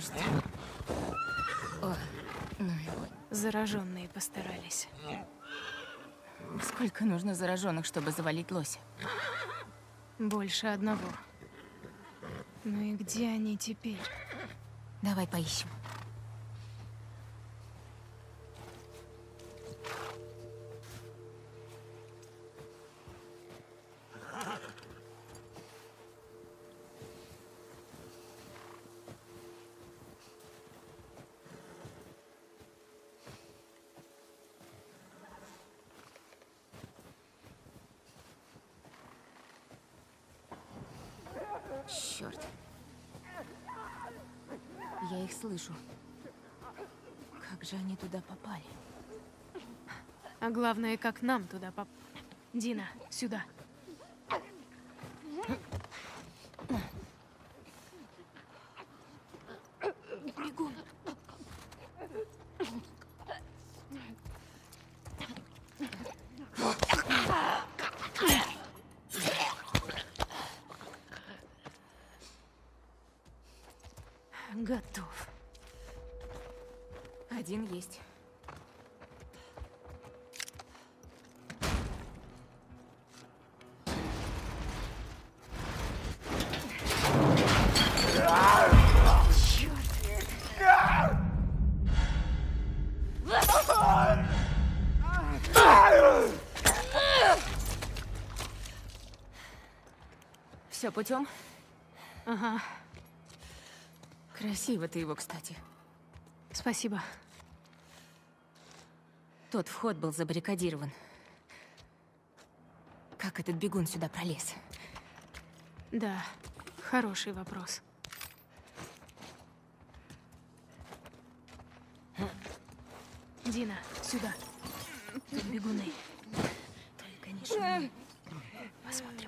Что? О, ну его. Зараженные постарались. Сколько нужно зараженных, чтобы завалить лося? Больше одного. Ну и где они теперь? Давай поищем. Я их слышу. Как же они туда попали? А главное, как нам туда поп... Дина, сюда. Все путем? Ага, Красиво ты его, кстати. спасибо. Тот вход был забаррикадирован. Как этот бегун сюда пролез? Да, хороший вопрос. Дина, сюда. Тут бегуны. Только не шуми. Посмотрим,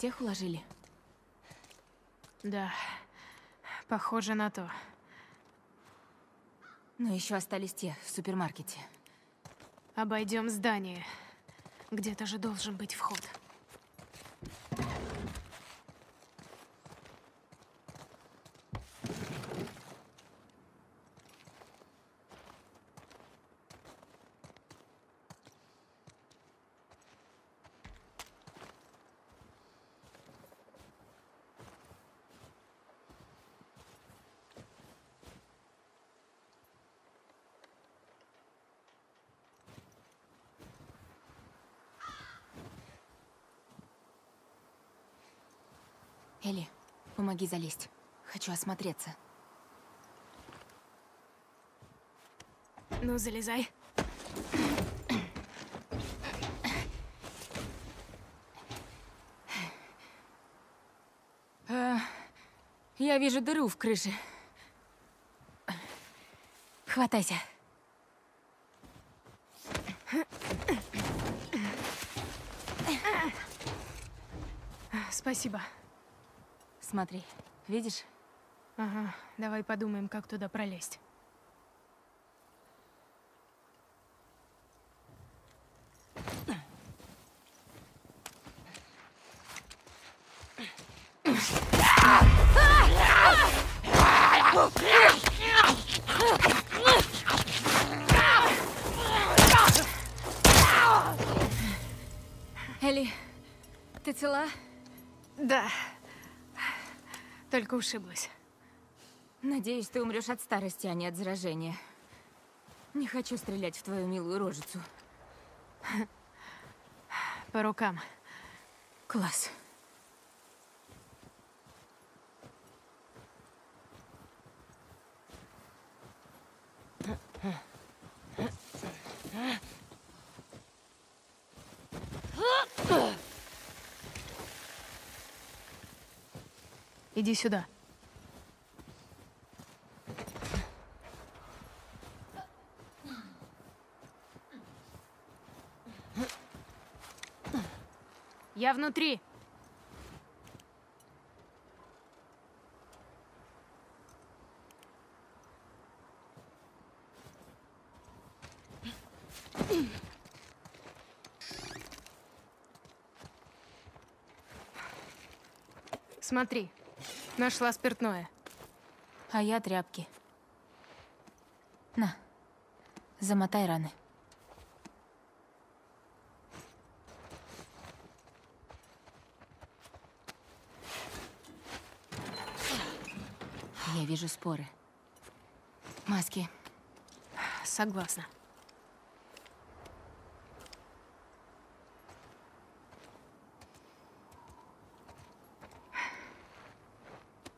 Всех уложили? Да, похоже на то. Но еще остались те в супермаркете. Обойдем здание. Где-то же должен быть вход. Элли, помоги залезть. Хочу осмотреться. Ну, залезай. А, я вижу дыру в крыше. Хватайся. Спасибо. Смотри, видишь? Ага, давай подумаем, как туда пролезть. Ушиблась. Надеюсь, ты умрешь от старости, а не от заражения. Не хочу стрелять в твою милую рожицу. По рукам. Класс. Иди сюда. Я внутри. Смотри, нашла спиртное. А я тряпки. На, замотай раны. Я вижу споры. Маски. Согласна.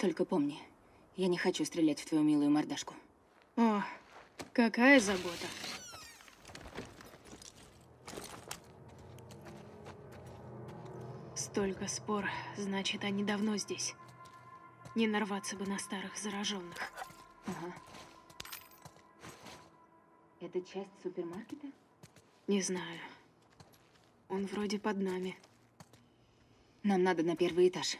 Только помни, я не хочу стрелять в твою милую мордашку. О, какая забота. Столько спор, значит, они давно здесь. Не нарваться бы на старых зараженных. Ага. Это часть супермаркета? Не знаю. Он вроде под нами. Нам надо на первый этаж.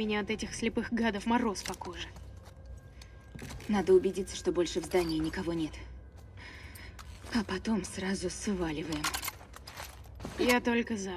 Меня от этих слепых гадов мороз по коже. Надо убедиться, что больше в здании никого нет. А потом сразу сваливаем. Я только за.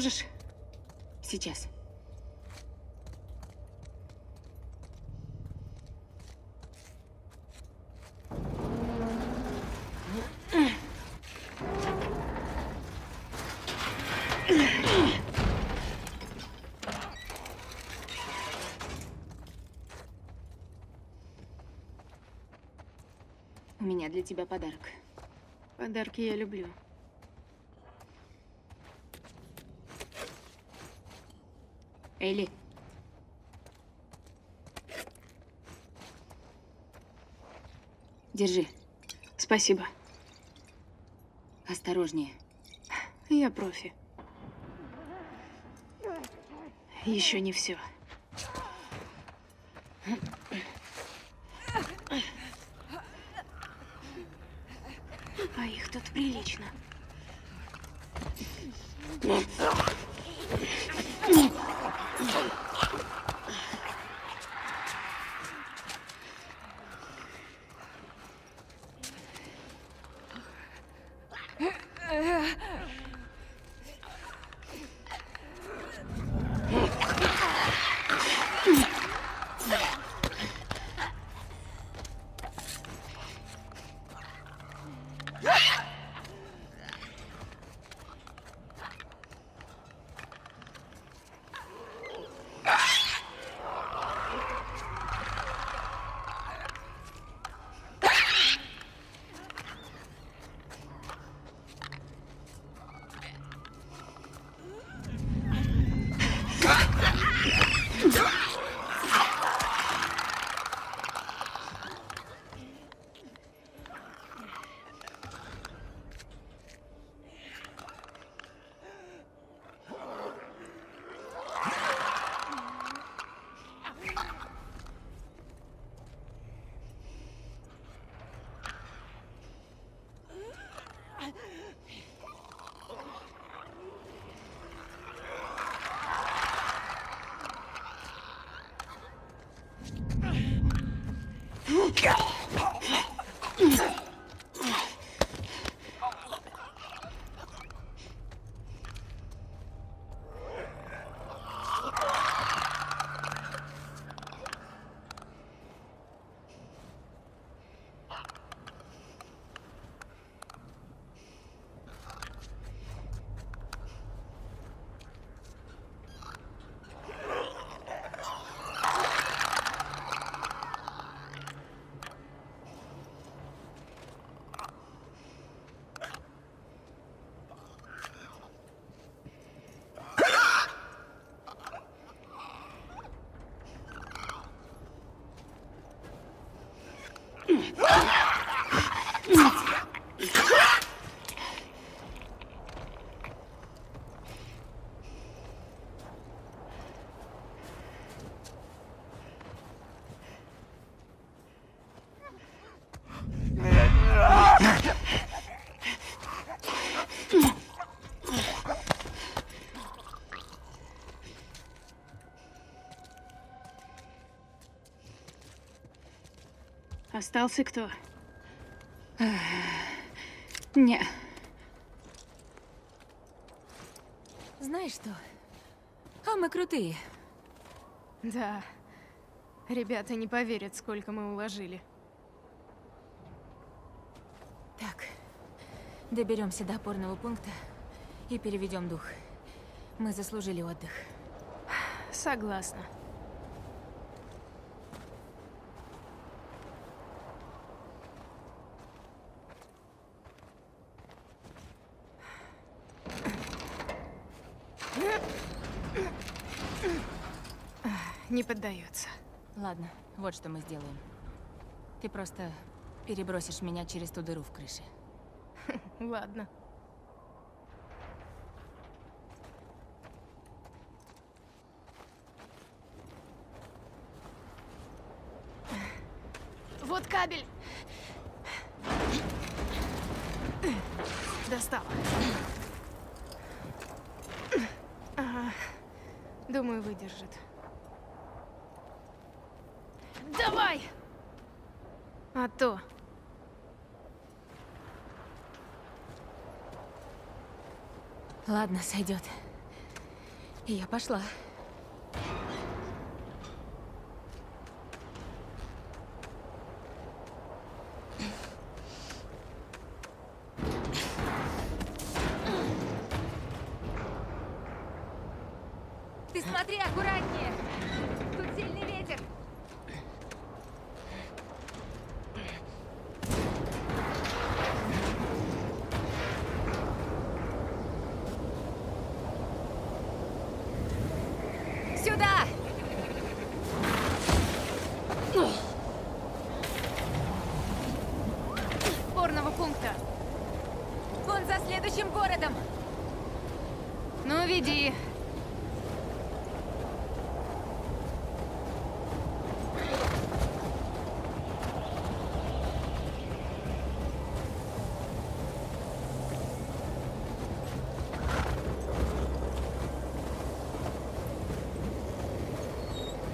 Поможешь? Сейчас. У меня для тебя подарок. Подарки я люблю. Элли. Держи. Спасибо. Осторожнее. Я профи. Еще не все. А их тут прилично. Остался кто? Не. Знаешь что? А мы крутые. Да. Ребята не поверят, сколько мы уложили. Так, доберемся до опорного пункта и переведем дух. Мы заслужили отдых. Согласна. Не поддается. Ладно, вот что мы сделаем. Ты просто перебросишь меня через ту дыру в крыше. Ладно. Вот кабель. Достала. Ага. Думаю, выдержит. Давай! А то. Сойдет. Я пошла. Ты смотри, аккуратнее! Тут сильный ветер! Сюда! Спорного пункта. Он за следующим городом. Ну, веди.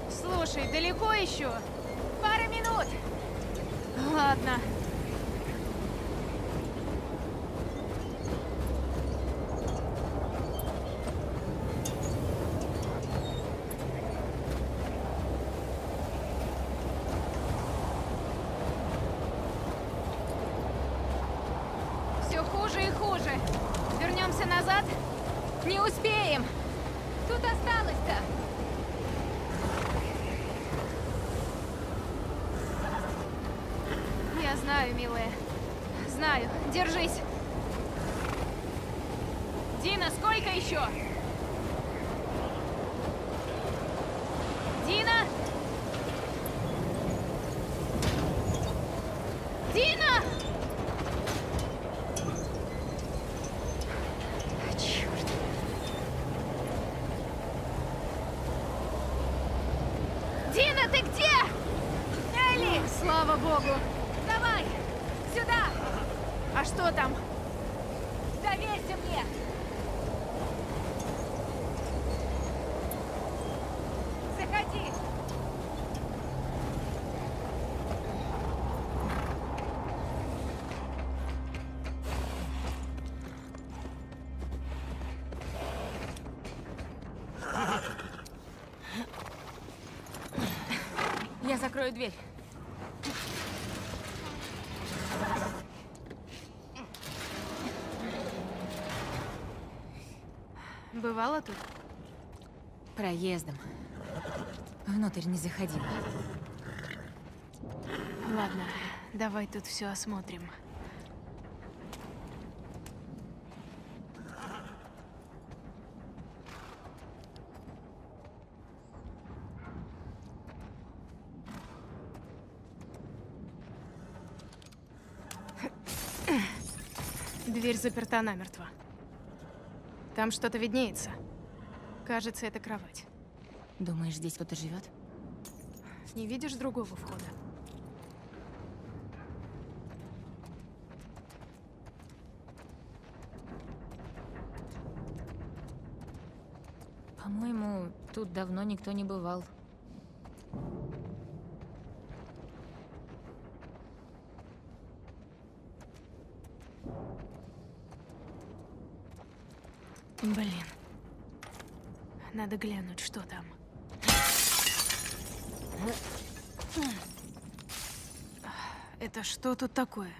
Слушай, далеко еще? Пара минут. Ладно. Все хуже и хуже. Вернемся назад? Не успеем. Тут осталось-то. Я знаю, милая. Знаю. Держись. Дина, сколько еще? Дина! Дина! Черт. Дина, ты где? Элли! Слава богу! Давай! Сюда! А что там? Доверься мне! Заходи! Я закрою дверь. Бывало тут? Проездом. Внутрь не заходила. Ладно, давай тут все осмотрим. Дверь заперта намертво. Там что-то виднеется. Кажется, это кровать. Думаешь, здесь кто-то живет? Не видишь другого входа? По-моему, тут давно никто не бывал. Что тут такое?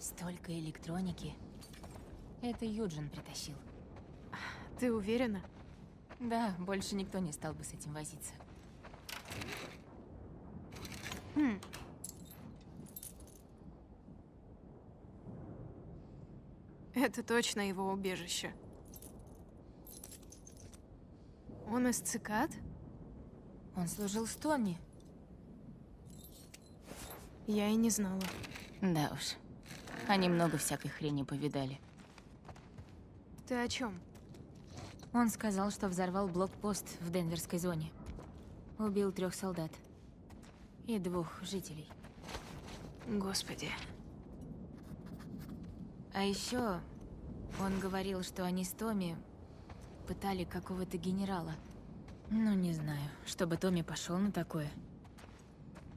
Столько электроники. Это Юджин притащил. Ты уверена? Да, больше никто не стал бы с этим возиться. Хм. Это точно его убежище. Он из цикад? Он служил с Томми. Я и не знала. Да уж. Они много всякой хрени повидали. Ты о чем? Он сказал, что взорвал блокпост в Денверской зоне. Убил трех солдат. И двух жителей. Господи. А еще он говорил, что они с Томми пытали какого-то генерала. Ну, не знаю, чтобы Томми пошел на такое.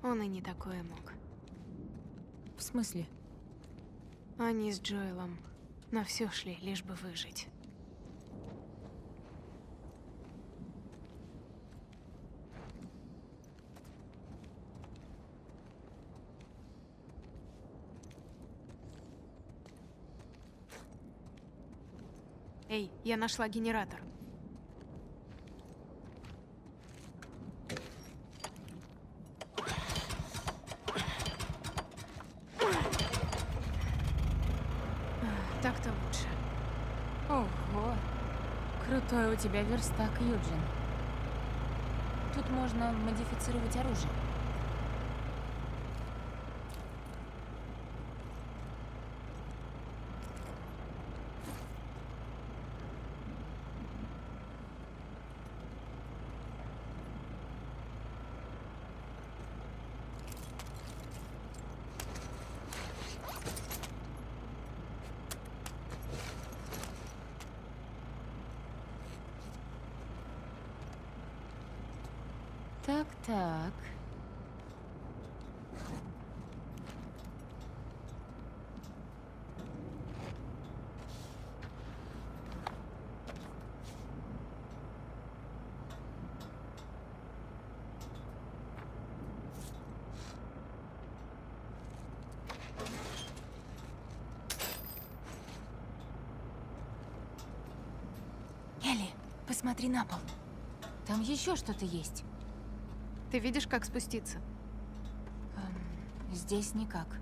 Он и не такое мог. В смысле? Они с Джоэлом на все шли, лишь бы выжить. Эй, я нашла генератор. А, Так-то лучше. Ого. Крутой у тебя верстак, Юджин. Тут можно модифицировать оружие. Так-так. Элли, посмотри на пол. Там еще что-то есть. Ты видишь, как спуститься? Эм, здесь никак.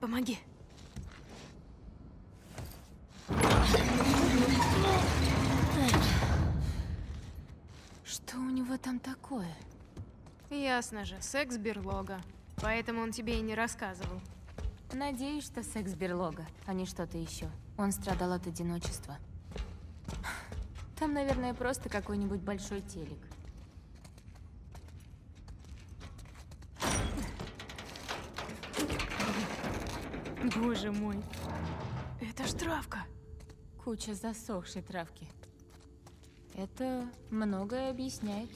Помоги. Что у него там такое? Ясно же, секс-берлога. Поэтому он тебе и не рассказывал. Надеюсь, что секс-берлога, а не что-то еще. Он страдал от одиночества. Там, наверное, просто какой-нибудь большой телек. Боже мой. Это ж травка. Куча засохшей травки. Это многое объясняет.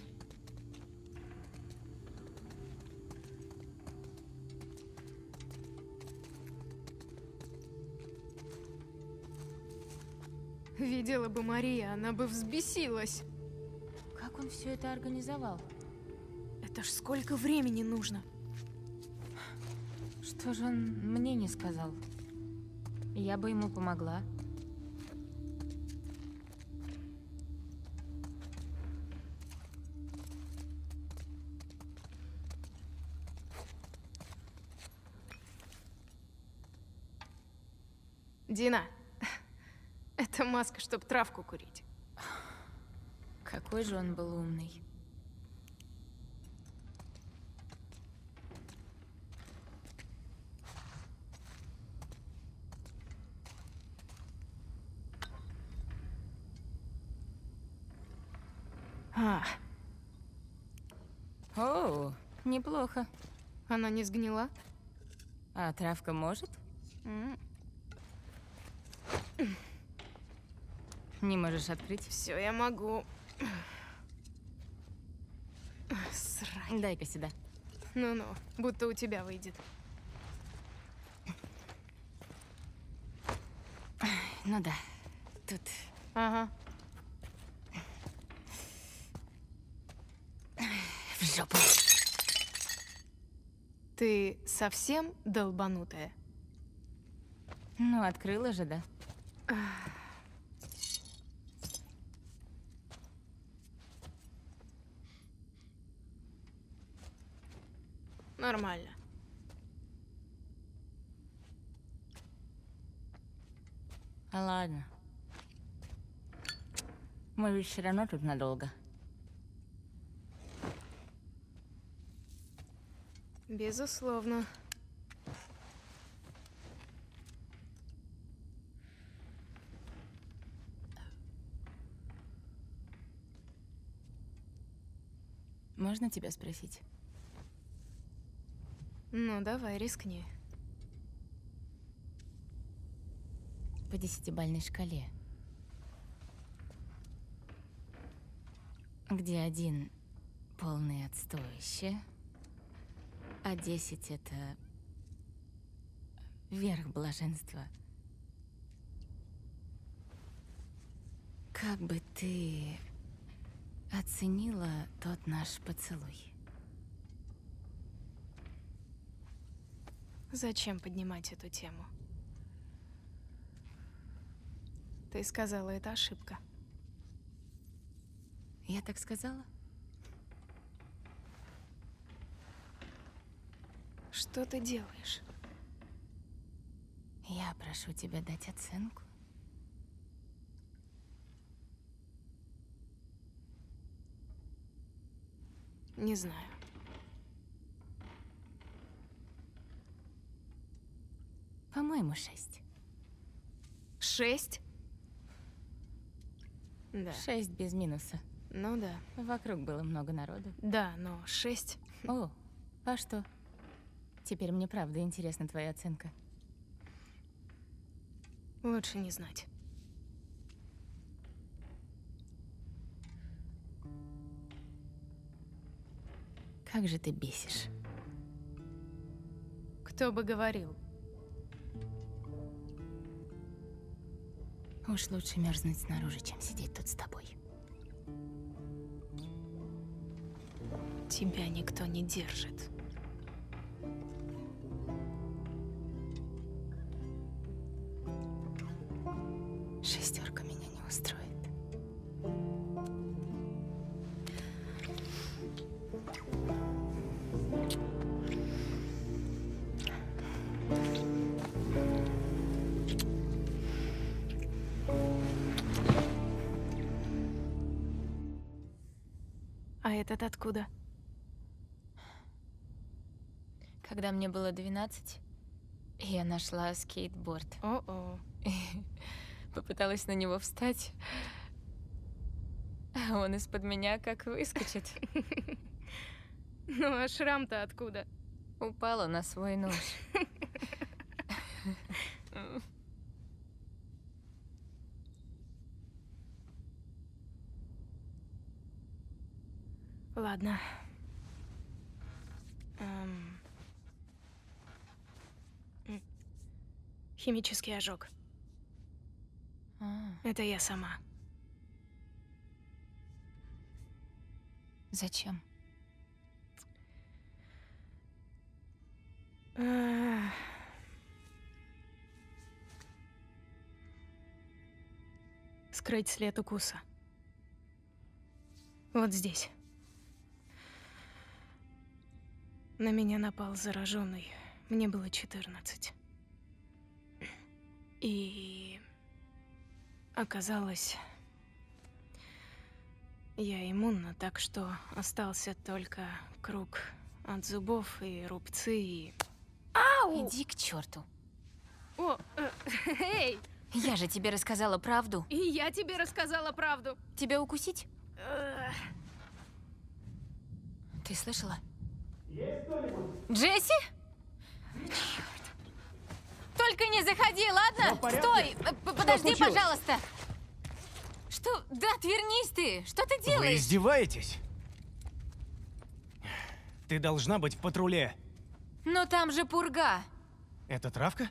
Видела бы Мария, она бы взбесилась. Как он все это организовал? Это ж сколько времени нужно. Что же он мне не сказал? Я бы ему помогла. Дина, это маска, чтоб травку курить. Какой же он был умный. А, О, неплохо. она не сгнила? А травка может? М, Не можешь открыть? Все, я могу. Срань. Дай-ка сюда. Ну-ну, будто у тебя выйдет. Ну да, тут Ага. в жопу. Ты совсем долбанутая? Ну, открыла же, да? Нормально. А ладно. Мы ведь все равно тут надолго. Безусловно. Можно тебя спросить? Ну, давай, рискни. По десятибальной шкале. Где один полный отстоище, а десять — это верх блаженства. Как бы ты оценила тот наш поцелуй? Зачем поднимать эту тему? Ты сказала, это ошибка. Я так сказала? Что ты делаешь? Я прошу тебя дать оценку. Не знаю. По-моему, шесть. Шесть? Да. Шесть без минуса. Ну да. Вокруг было много народу. Да, но шесть. О, а что? Теперь мне правда интересна твоя оценка. Лучше не знать. Как же ты бесишь. Кто бы говорил? Уж лучше мерзнуть снаружи, чем сидеть тут с тобой. Тебя никто не держит. Откуда? Когда мне было 12, я нашла скейтборд. О-о. Попыталась на него встать. А он из-под меня как выскочит. Ну а шрам-то откуда? Упала на свой нож. Ладно. Эм. Химический ожог. А, Это я сама. зачем? Ах. Скрыть след укуса. Вот здесь. На меня напал зараженный. Мне было 14. И оказалось, я иммунна, так что остался только круг от зубов и рубцы и... Ау! Иди к черту. О, э, эй! Я же тебе рассказала правду. И я тебе рассказала правду. Тебя укусить? Ты слышала? Джесси? Черт. Только не заходи, ладно? Стой! э, п- Подожди, случилось? пожалуйста. Что? Да, отвернись ты! Что ты Вы делаешь? издеваетесь? Ты должна быть в патруле. Но там же пурга. Это травка?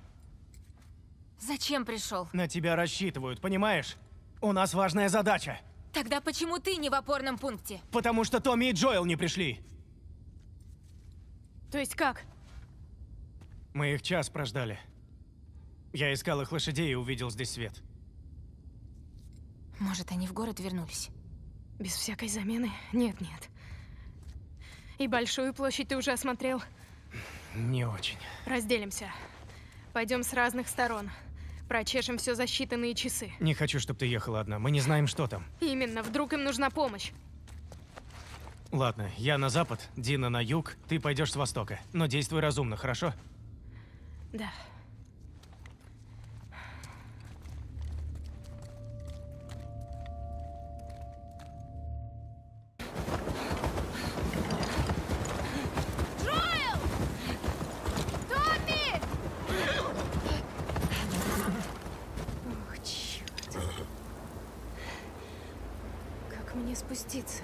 Зачем пришел? На тебя рассчитывают, понимаешь? У нас важная задача. Тогда почему ты не в опорном пункте? Потому что Томми и Джоэл не пришли. То есть как? Мы их час прождали. Я искал их лошадей и увидел здесь свет. Может, они в город вернулись? Без всякой замены? Нет, нет. И большую площадь ты уже осмотрел? Не очень. Разделимся. Пойдем с разных сторон. Прочешем все за считанные часы. Не хочу, чтобы ты ехала одна. Мы не знаем, что там. Именно, вдруг им нужна помощь. Ладно, я на запад, Дина на юг, ты пойдешь с востока. Но действуй разумно, хорошо? Да. спуститься.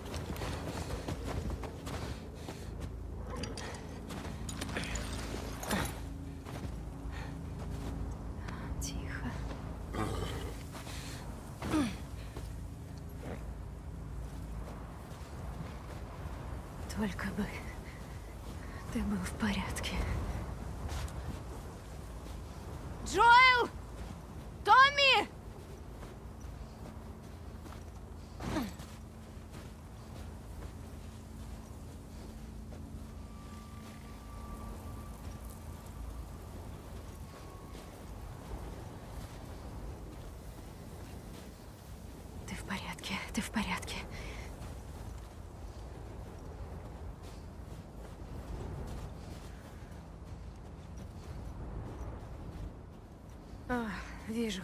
вижу.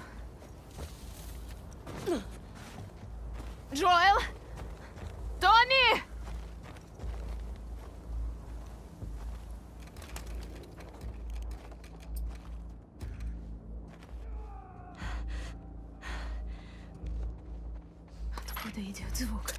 Джоэл! Томми! Откуда идет звук?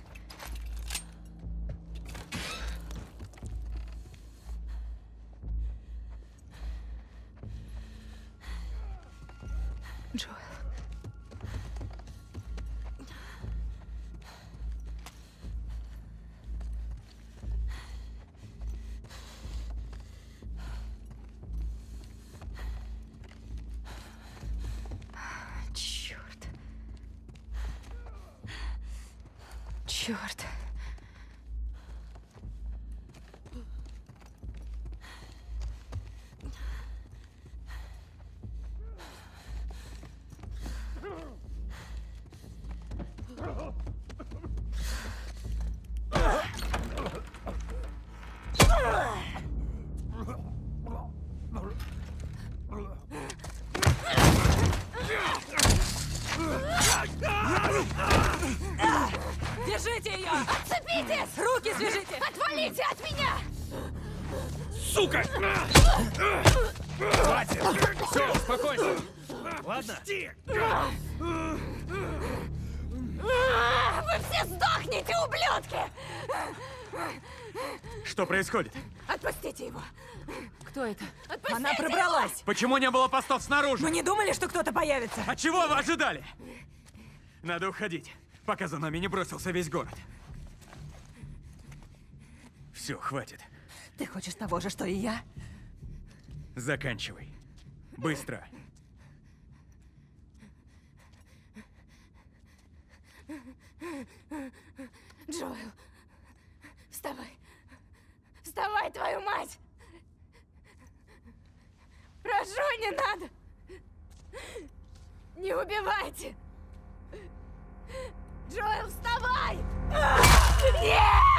Успокойся! Ладно? Вы все сдохнете, ублюдки! Что происходит? Отпустите его! Кто это? Отпустите Она пробралась. Почему не было постов снаружи? Мы не думали, что кто-то появится. А чего вы ожидали? Надо уходить, пока за нами не бросился весь город. Все, хватит. Ты хочешь того же, что и я? Заканчивай. Быстро. Джоэл, вставай. Вставай, твою мать! Прошу, не надо! Не убивайте! Джоэл, вставай! Нет!